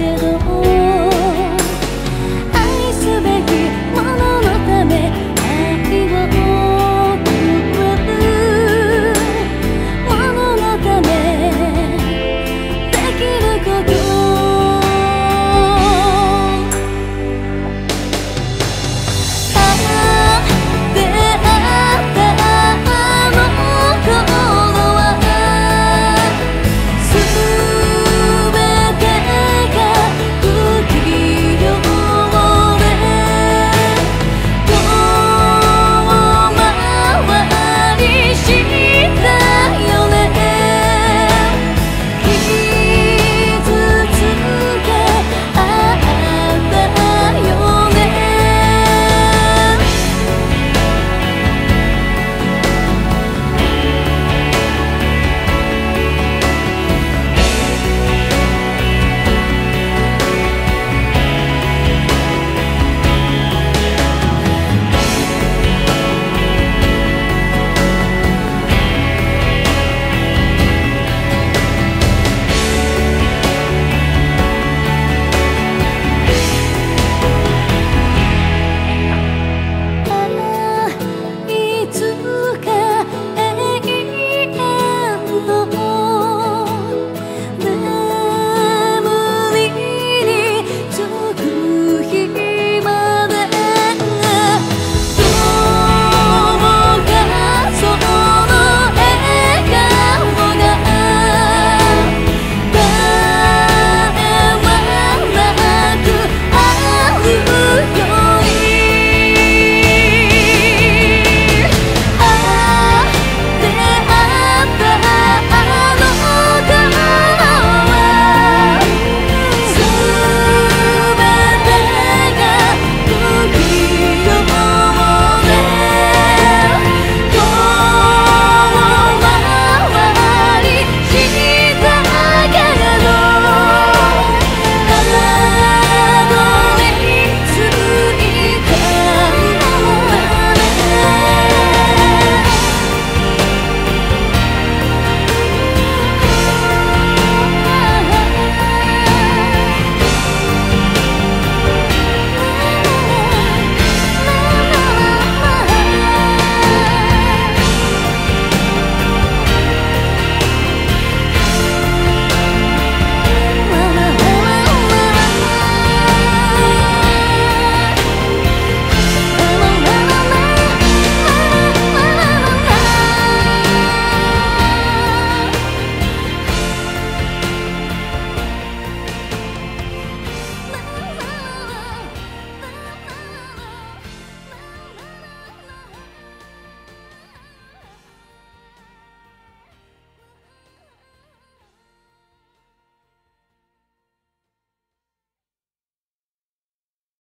别的不